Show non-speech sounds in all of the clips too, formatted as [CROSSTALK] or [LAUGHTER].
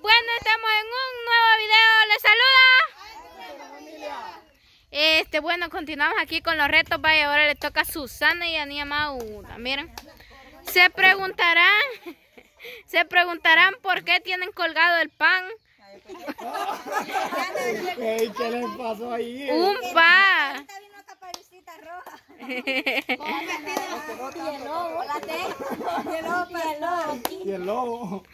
Bueno, estamos en un nuevo video. Les saluda. Este, bueno, continuamos aquí con los retos. Vaya, ahora le toca a Susana y a Nia Maura. Miren. Se preguntarán, [LAUGHS] se preguntarán por qué tienen colgado el pan. ¿Qué les pasó ahí? Un pan. [LAUGHS] Y el lobo.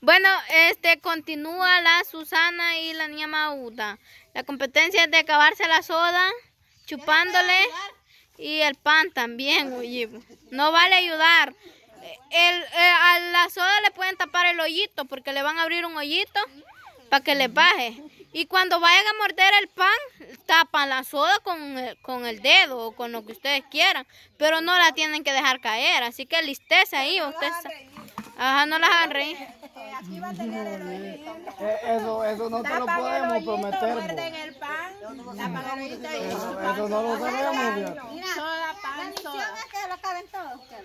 Bueno, este continúa la Susana y la niña Mauda. La competencia es de acabarse la soda, chupándole y el pan también, oye. No vale ayudar. El, eh, a la soda le pueden tapar el hoyito porque le van a abrir un hoyito para que le baje. Y cuando vayan a morder el pan, tapan la soda con el, con el dedo o con lo que ustedes quieran. Pero no la tienen que dejar caer. Así que listese ahí. Usted Ajá, no las hagan reír. Aquí va a tener el hoyito. Eh, Eso, eso no te lo podemos hoyito, prometer. muerden el pan, tapan el hoyito y Eso, no lo sabemos. Soda, pan, soda.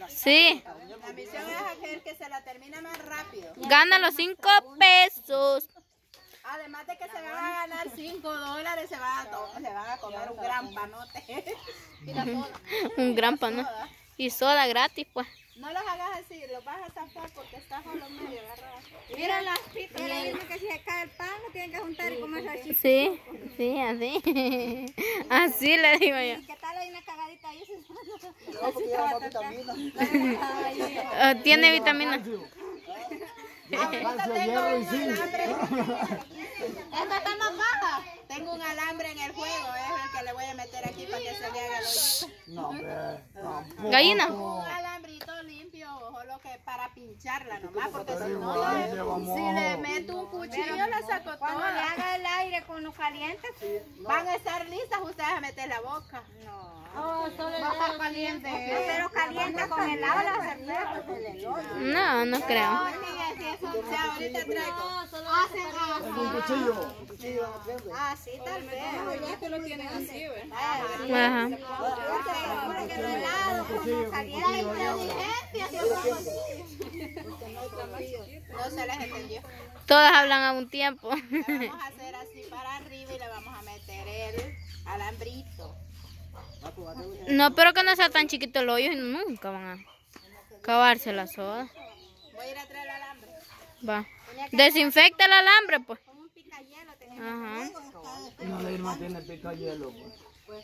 Sí. La misión es aquel que se la termina más rápido. Gana los cinco pesos. Además de que se van a ganar 5 dólares, se van a, to- se van a comer un gran panote. [LAUGHS] [LAUGHS] y la soda. Un gran pan. Y soda gratis, pues. No los hagas así, los vas a zafar porque estás con los medios agarrados. Mira las pitas. Mira, dice que si se cae el pan, lo tienen que juntar y comerse así. Sí, sí, así. [LAUGHS] Así le digo yo. ¿Qué tal hay una cagadita ahí? Ah, Tiene vitamina. [LAUGHS] Calcio, hierro y zinc. [LAUGHS] Esta está más baja. Tengo un alambre en el juego, es el que le voy a meter aquí para que se le haga el hoyito. No, hombre, tampoco. Gallina. Limpio, solo que para pincharla nomás, porque si no, le- si le meto un cuchillo la saco Cuando le haga el aire con los calientes, Van a estar listas ustedes a meter la boca. No. va a estar caliente. Pero caliente con el agua la No, no creo. No, niña, si eso, si ahorita traigo. Hacen Un así. cuchillo. Así tal vez. Ya que lo tienen así, Ajá. La. Todas hablan a un tiempo. Vamos a hacer así para arriba y le vamos a meter el alambrito. No, pero que no sea tan chiquito el hoyo y nunca van a acabarse la soda. Voy a ir a traer el alambre. Va. Desinfecta el alambre, pues. Un picayelo tenía. Ajá. No le Irma tiene pica hielo. pues.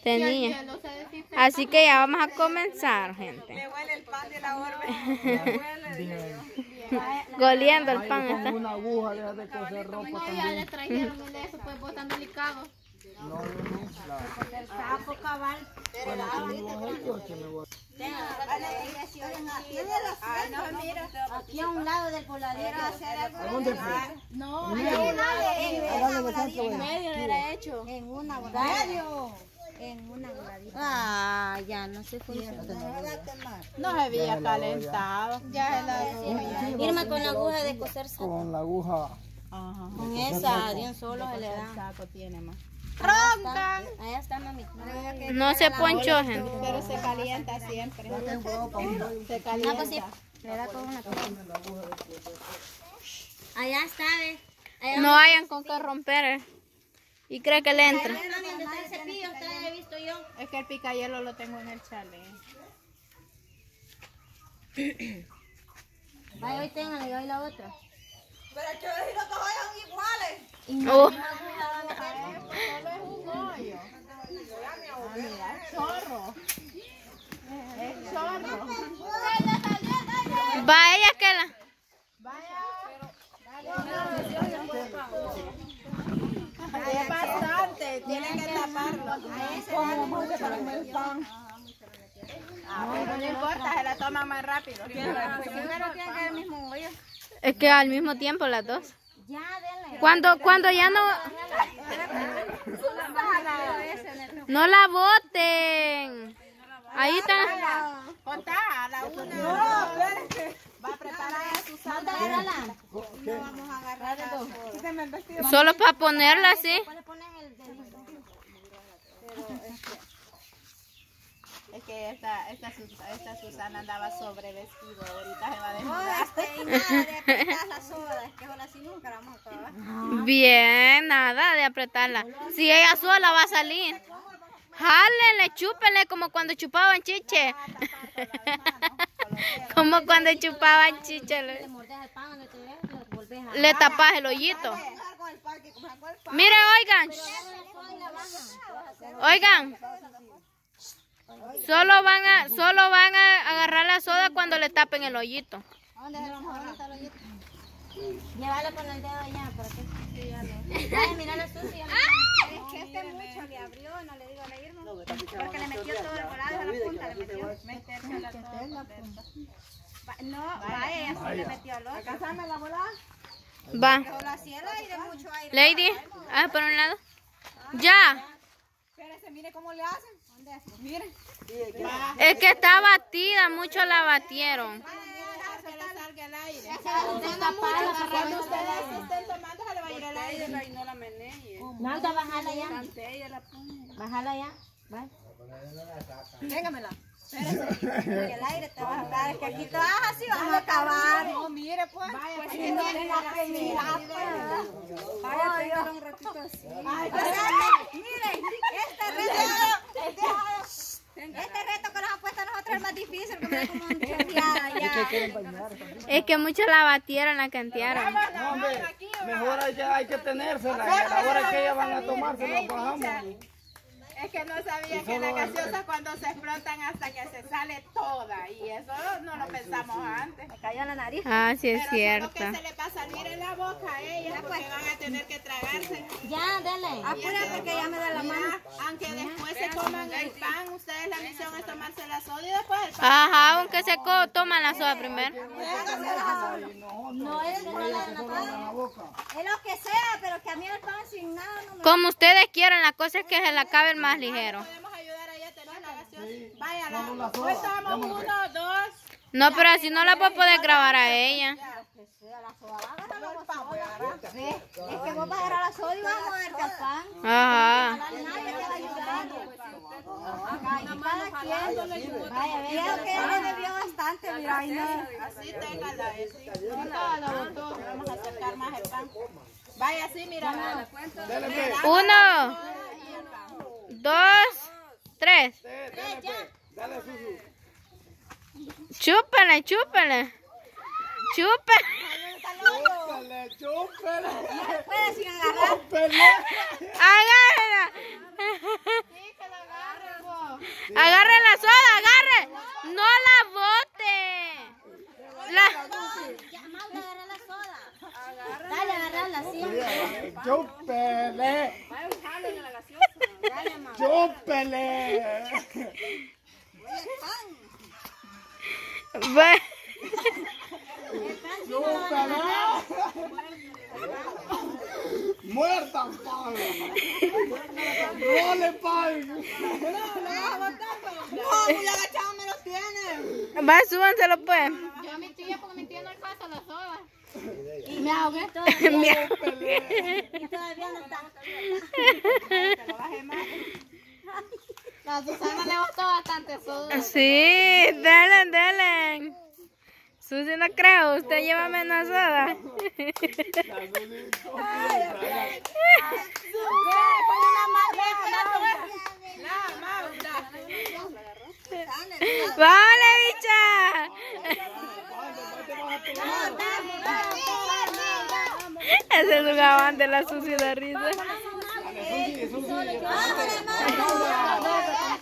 Tenía. Se desinfecta. Así que ya vamos a comenzar, gente. huele el pan de la orbe. [LAUGHS] Goliendo el pan está. una aguja deja de coser ropa Ya también. le trajeron el de eso, pues vos tan delicado. No, no, no. El sapo cabal. Aquí a un lado del voladero. ¿A dónde fue? No, de canto, en medio era hecho. En una voladera. En una voladera. Ah, ya no se funciona. No se había calentado. Ya es la Irma con la aguja de coser saco. Con la aguja. Ajá. Con esa, de un solo se le El da. saco tiene más. Roncan. Allá está mami. No se ponchó, gente. Pero se calienta siempre. Se pues calienta. Le da con una cosa. Allá está, ve. Allá No hayan con qué romper. eh. Y cree que le entra. está donde está el cepillo, está ya he visto yo. Es que el picayelo lo tengo en el chale. [COUGHS] Vaya, hoy téngale y hoy la otra. Oh, Solo es un hoyo. Ah, mira, es chorro. Es chorro. vaya que la. Es bastante, tienen que taparlo. Ah, pero no importa, se la toman más rápido. El. Es que al mismo tiempo las dos. Ya. Cuando, cuando ya no, no la boten. Ahí está. Contá, la una. No, Va a preparar a Susana. Vamos a agarrar. Solo para ponerla así. Le pones el dedito. Es que esta, esta, esta Susana andaba sobre vestido, ahorita se va a desnudar. Este. Bien, nada de apretarla. Si ella sola va a salir. Jálenle, chúpenle como cuando chupaban chiche. como cuando chupaban chiche. Le, le tapas el hoyito. Mire, oigan. Oigan. Solo van a, solo van a agarrar la soda cuando le tapen el hoyito. Llévalo con el dedo allá, para que Ay, mira la sucia. Es que este mucho le abrió, no le digo a irme. Porque le metió todo el volado a la punta, le metió. Meterse a la No, vaya, ella sí le metió al otro. Casarme la volada. Va. El. Lady, ah, por un lado. Ya. Espérese, mire cómo le hacen. Es que está batida, mucho la batieron. Que le salga el aire. Destaparla, Cuando ustedes estén tomando, se le va a ir el aire. no la menee. Nalga, bájala ya. Bájala ya. Va. Porque el aire te va a dar. Es que aquí te vas así, vamos a acabar. No, mire pues. Pues si no es la pues. Vaya, téngalo un ratito así. Miren, este reto, este reto que nos ha puesto a nosotros es más difícil, como un [LAUGHS] ya. Es que mucho la batieron, la cantearon. No, hombre, mejor hay que, hay que tenérsela. Y a la hora que ellas van a tomar, se las bajamos. Es que no sabía que las gaseosas cuando se explotan hasta que se sale toda. Y eso no lo pensamos antes. Me cayó la nariz. Ah, sí es Pero cierto. solo que se le va a salir en la boca a ellas porque van a tener que tragarse. Ya, dale. Apúrate que ya me da la mano. Ya, aunque después se coman el pan, ustedes la misión es tomarse la soda y después el pan. Ajá, aunque se co toman la soda primero. No es de nada, no Es lo que sea, pero que a mí el pan sin nada no me Como ustedes quieran, la cosa es que se la acabe el más ligero. Podemos ayudar ahí a tener la gaseosa. Vaya, la, pues tomamos uno, dos. No, pero así no la a poder grabar a ella. Es que vos vas a agarrar la soda y vamos a ver que el pan. Ajá. Nadie te va a ayudar. Acá, y cada quien. Vaya, veo que ella me bebió bastante, mira. Así téngala. botó. Vamos a acercar más el pan. Vaya así, mira. Pues. Uno, dos, tres. Dale, Susu. Chúpale, chúpale. Chúpale. Chúpele, chúpele. Puede sin agarrar. Chúpele. Agárrela. Agarre la soda, agarre. No la bote. La... De agarrar la soda. Dale, agarrarla, sí. Chúpele. Chúpele. Va- Chúpele. Muerta, pan. Role, pan. No, muy agachado me lo tiene. Va, súbanselo pues. Yo a mi tía, porque mi tía no alcanza la soda. Y me ahogué [LAUGHS] y todavía no está. La Susana le gustó bastante. Sí, dale, dale. Susi, no creo. Usted lleva menos soda. [LAUGHS] ¡Vale, bicha! Ese es un gabán de la Susi de risa.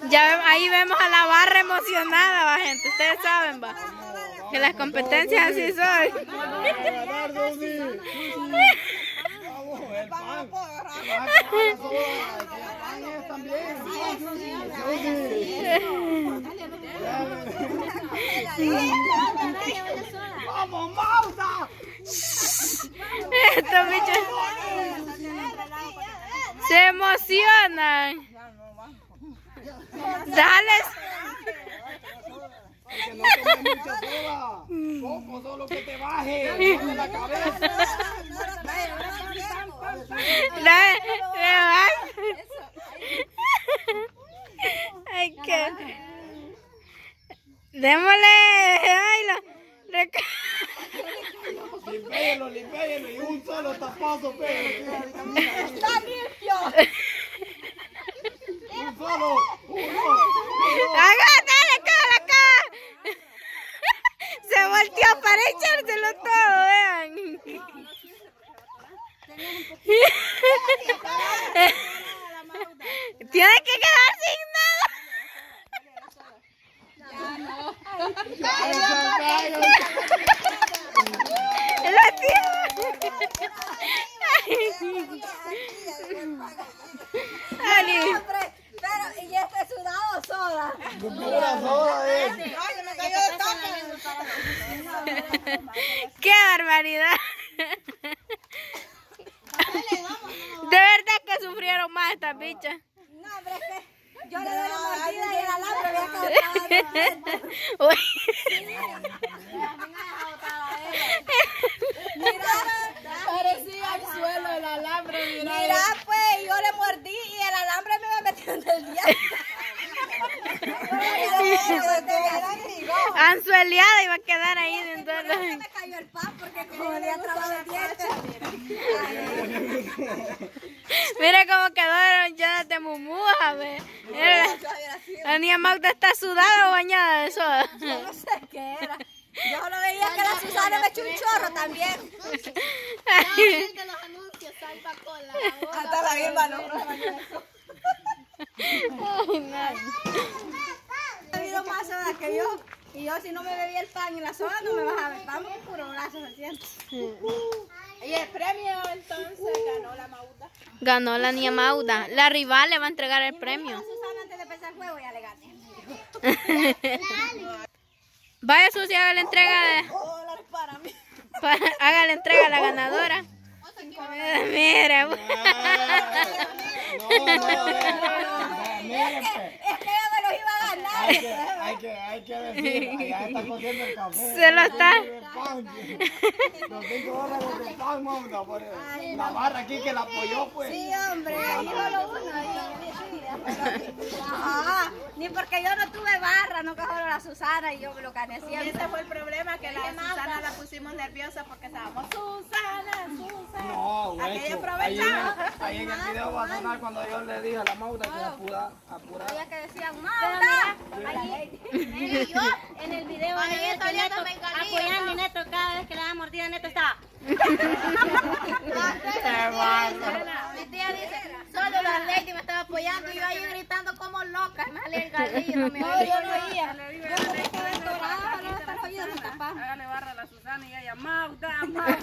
Ya ahí vemos a la barra emocionada, va gente. Ustedes saben, va. Que las competencias así soy. [LAUGHS] Vamos, el pan. Vas a acabar la soda. El pan es también. ¡Vamos, Mausa! [LAUGHS] Estos bichos se emocionan. Dale. Poco solo que te baje. la cabeza. Ay, qué. Démosle. Ay, lo. Limpéelo, limpéelo. Y un solo tapazo, pero. Está limpio. Un solo. Uno. ¡Agárrale acá, acá! Se volteó para echárselo todo, vean. Tiene que quedar sin nada. La tía. Ali. Pero, ¿y este sudado soda? Pura soda, eh. ¡Qué barbaridad! De verdad que sufrieron más estas bichas. No, hombre, es que yo le doy la mordida y el alambre había quedado [LAUGHS] Uy. Parecía al suelo el alambre, mira. Mira, pues, yo le mordí y el alambre me va metiendo en el diente. Anzueleada iba a quedar ahí me cayó el pan porque [LAUGHS] como le había trabado el diente. Mira cómo quedaron llenas de mumuja, ve. Mira, La niña Magda está sudada o bañada de soda. Yo no sé qué era. Yo solo veía que la Susana me echó un chorro también. de los anuncios, salva cola. Hasta la misma no. Ha habido más soda que yo. Y yo si no me bebía el pan y la soda no me bajaba el pan porque puro brazo se siente. Y el premio entonces ganó la Mauda. Ganó la niña Mauda. La rival le va a entregar el premio. Susana antes de empezar el juego ya le gané. Vaya Susi, haga la entrega de... Para mí. haga la entrega a la ganadora. Mira. No, pues los iba a ganar. Hay que, hay que, hay que decir, [LAUGHS] allá está cociendo el café. Se lo está. Los cinco dólares de pan, mamá, por la barra aquí que la apoyó, pues. Sí, hombre, ahí solo uno. [LAUGHS] ahí. Ajá, ni porque yo no tuve barra, no cojo la Susana y yo me lo gané Y siempre. ese fue el problema, que la Susana la pusimos nerviosa porque estábamos Susana, Susana. No, güey. Aquella Ahí, en- aprovechaba. ahí en el video va a sonar cuando yo le dije a la Maura que apura, apura. Había que decían, ¡Maura! Y yo en el video Ay, de está que Neto, bengalía, apoyando a Neto cada vez que le da mordida Neto estaba. Mi tía dice, solo la lady me estaba apoyando y yo ahí gritando como loca. Me el galillo, no yo no. Yo como los me tapaban. Hágale barra a la Susana y ella, Mauda, Mauda.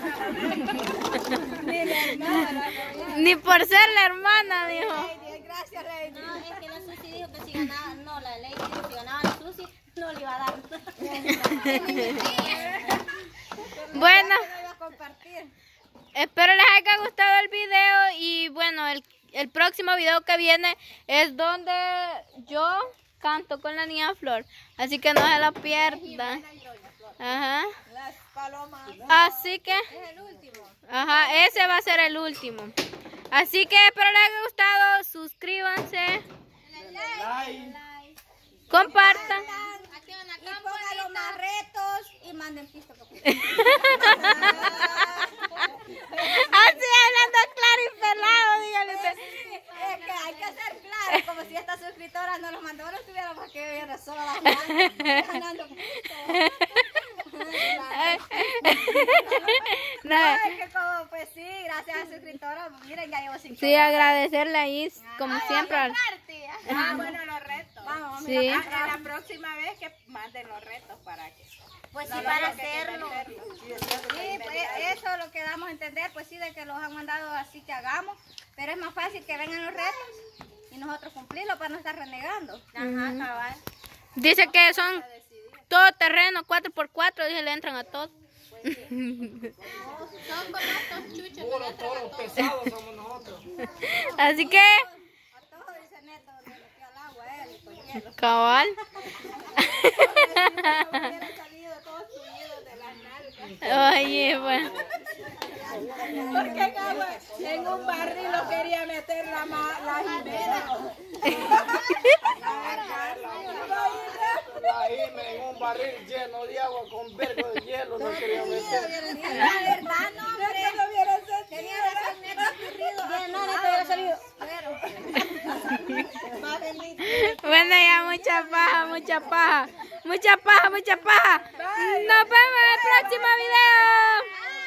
Ni por ser la hermana, dijo. Gracias, Lady. No, es que la Susi dijo que si ganaba, no, la ley dijo que si ganaba la Susi, no le iba a dar. [LAUGHS] Bueno, espero les haya gustado el video y bueno, el, el próximo video que viene es donde yo canto con la niña Flor. Así que no se la pierdan. Ajá. Las palomas. Así que, Es el último. ajá, ese va a ser el último. Así que espero les haya gustado. Suscríbanse, Like. compartan. Y pongan los más retos y manden pisto. [LAUGHS] Así hablando claro y pelado, díganle usted. Es que hay que ser claro, como si esta suscriptora no los mandó, no estuviéramos aquí viendo sola ganando. No, Es que como, pues sí, gracias a la suscriptora, miren, ya llevo cinco. Sí, agradecerle ahí, como siempre. Ah, bueno, los Vamos, Sí. mira, Ah, la próxima vez que manden los retos para que. Pues sí, No, para hacerlo. Sí, pues eso es lo que damos a entender, pues sí, de que los han mandado así que hagamos, pero es más fácil que vengan los retos y nosotros cumplirlo para no estar renegando. Ajá, cabal. Dice que son todo terreno, 4x4, dice, le entran a todos. [LAUGHS] Son como estos chuchos. Puro toro pesado somos nosotros. Así que, A todos dice Neto, le metió al agua él y con hielo. Cabal. Hubieran salido todos tullidos de las nalgas. Oye, bueno. Porque cabrón, en un barril lo quería meter la, ma- la Jimena. la Jime en un barril lleno de agua con vergo de hielo no quería meter. La verdad, no, hombre. Tenía razón, me ha ocurrido. No, no te hubiera salido. Bueno, ya mucha paja, mucha paja. Mucha paja, mucha paja. Nos vemos en el próximo video.